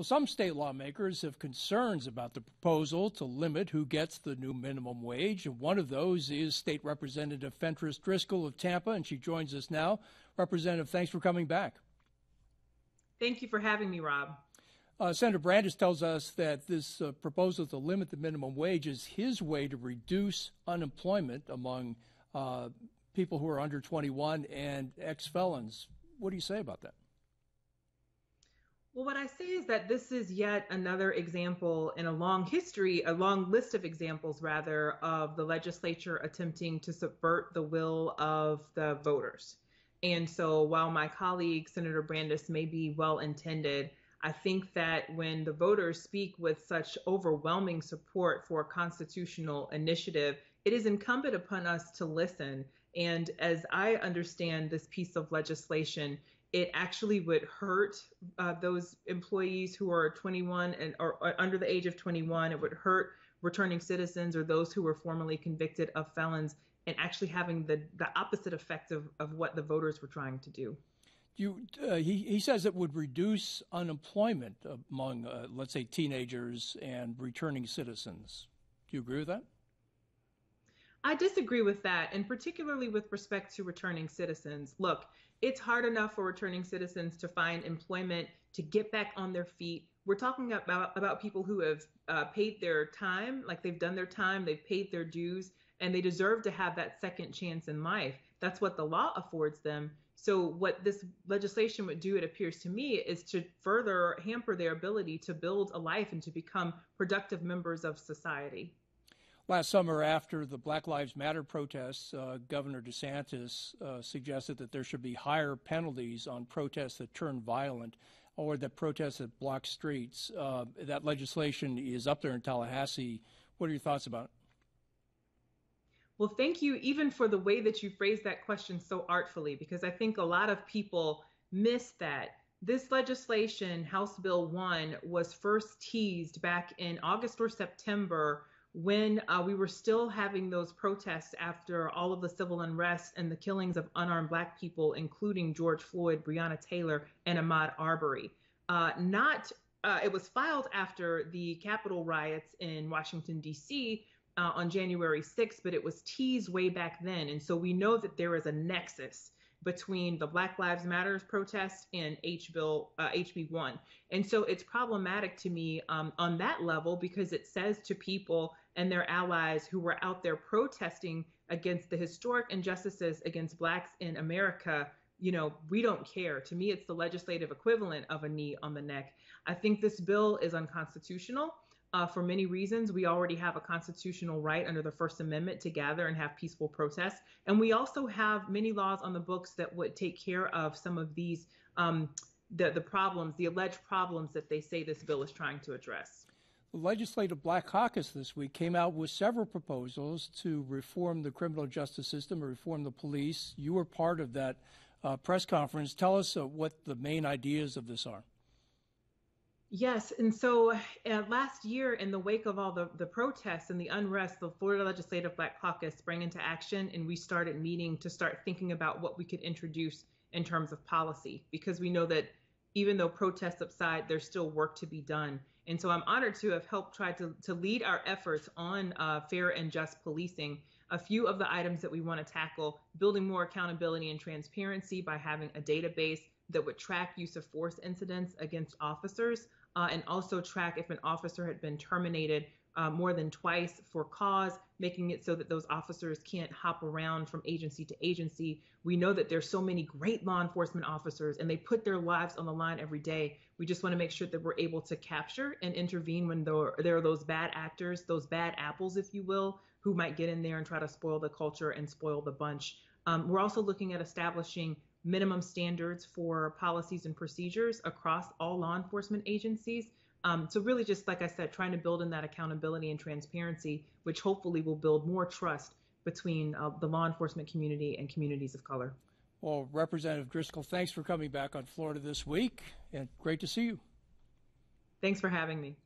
Well, some state lawmakers have concerns about the proposal to limit who gets the new minimum wage. And one of those is State Representative Fentrice Driskell of Tampa, and she joins us now. Representative, thanks for coming back. Thank you for having me, Rob. Uh, Senator Brandes tells us that this uh, proposal to limit the minimum wage is his way to reduce unemployment among uh, people who are under 21 and ex felons. What do you say about that? Well, what I say is that this is yet another example in a long history, a long list of examples, rather, of the legislature attempting to subvert the will of the voters. And so while my colleague, Senator Brandes, may be well intended, I think that when the voters speak with such overwhelming support for a constitutional initiative, it is incumbent upon us to listen. And as I understand this piece of legislation, it actually would hurt uh, those employees who are 21 and or, or, under the age of 21. It would hurt returning citizens or those who were formerly convicted of felons, and actually having the the opposite effect of, of what the voters were trying to do. You, uh, he, he says it would reduce unemployment among, uh, let's say, teenagers and returning citizens. Do you agree with that? I disagree with that, and particularly with respect to returning citizens. Look, it's hard enough for returning citizens to find employment, to get back on their feet. We're talking about about people who have uh, paid their time, like they've done their time, they've paid their dues, and they deserve to have that second chance in life. That's what the law affords them. So what this legislation would do, it appears to me, is to further hamper their ability to build a life and to become productive members of society. Last summer, after the Black Lives Matter protests, uh, Governor DeSantis uh, suggested that there should be higher penalties on protests that turn violent or that protests that block streets. Uh, that legislation is up there in Tallahassee. What are your thoughts about it? Well, thank you even for the way that you phrased that question so artfully, because I think a lot of people miss that. This legislation, House Bill 1, was first teased back in August or September when uh, we were still having those protests after all of the civil unrest and the killings of unarmed black people, including George Floyd, Breonna Taylor, and Ahmaud Arbery. Uh, not, uh, it was filed after the Capitol riots in Washington, D.C. Uh, on January 6th, but it was teased way back then. And so we know that there is a nexus between the Black Lives Matters protest and H bill uh, HB1. And so it's problematic to me um, on that level because it says to people and their allies who were out there protesting against the historic injustices against blacks in America, you know, we don't care. To me, it's the legislative equivalent of a knee on the neck. I think this bill is unconstitutional. Uh, for many reasons. We already have a constitutional right under the First Amendment to gather and have peaceful protests. And we also have many laws on the books that would take care of some of these, um, the, the problems, the alleged problems that they say this bill is trying to address. The Legislative Black Caucus this week came out with several proposals to reform the criminal justice system, or reform the police. You were part of that uh, press conference. Tell us uh, what the main ideas of this are. Yes, and so uh, last year, in the wake of all the, the protests and the unrest, the Florida Legislative Black Caucus sprang into action, and we started meeting to start thinking about what we could introduce in terms of policy, because we know that even though protests subside, there's still work to be done. And so I'm honored to have helped try to, to lead our efforts on uh, fair and just policing. A few of the items that we want to tackle building more accountability and transparency by having a database that would track use of force incidents against officers uh, and also track if an officer had been terminated uh, more than twice for cause, making it so that those officers can't hop around from agency to agency. We know that there's so many great law enforcement officers and they put their lives on the line every day. We just want to make sure that we're able to capture and intervene when there, are those bad actors, those bad apples, if you will, who might get in there and try to spoil the culture and spoil the bunch. Um, we're also looking at establishing minimum standards for policies and procedures across all law enforcement agencies. Um, so really just like I said, trying to build in that accountability and transparency, which hopefully will build more trust between uh, the law enforcement community and communities of color. Well, Representative Driskell, thanks for coming back on Florida this week, and great to see you. Thanks for having me.